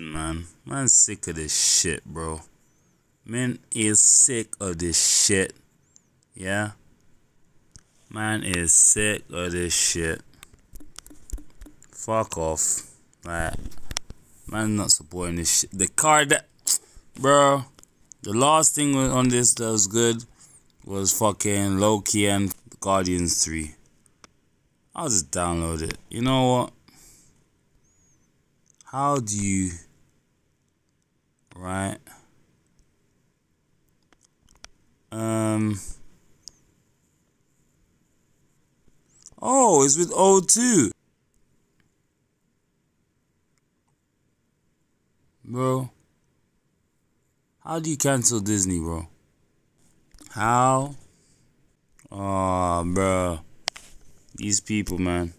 Man, man, sick of this shit, bro. Man is sick of this shit. Yeah? Man is sick of this shit. Fuck off. Like, man, not supporting this shit. The card that, bro. The last thing on this that was good was fucking Loki and Guardians 3. I'll just download it. You know what? How do you. Right? Um. Oh, it's with O2. Bro. How do you cancel Disney, bro? How? Oh, bro. These people, man.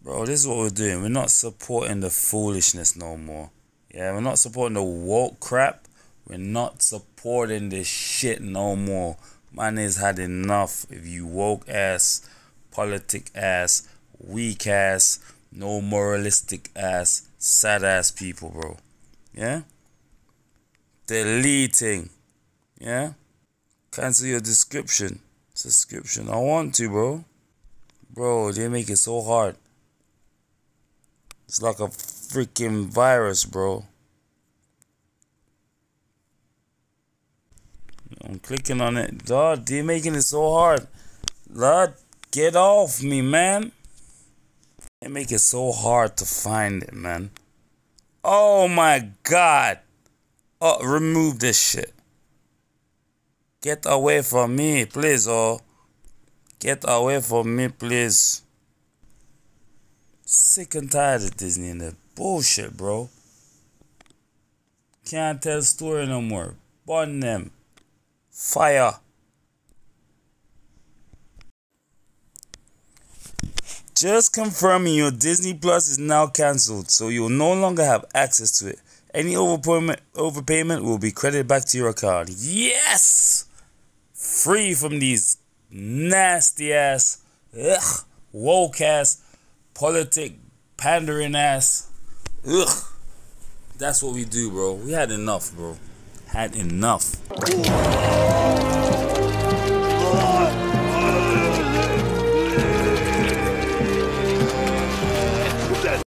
Bro, this is what we're doing. We're not supporting the foolishness no more. Yeah, we're not supporting the woke crap. We're not supporting this shit no more. Man has had enough If you woke ass, politic ass, weak ass, no moralistic ass, sad ass people, bro. Yeah? Deleting. Yeah? Cancel your description. Subscription. I want to, bro. Bro, they make it so hard. It's like a freaking virus, bro. I'm clicking on it. Lord, they're making it so hard. Lord, get off me, man. They make it so hard to find it, man. Oh my god. Oh, remove this shit. Get away from me, please, oh. Get away from me, please. Sick and tired of Disney and that bullshit, bro. Can't tell story no more. Burn them. Fire. Just confirming your Disney Plus is now cancelled, so you'll no longer have access to it. Any overpayment, overpayment will be credited back to your account. Yes! Free from these nasty ass, ugh, woke ass politic pandering ass. Ugh. That's what we do, bro. We had enough, bro. Had enough.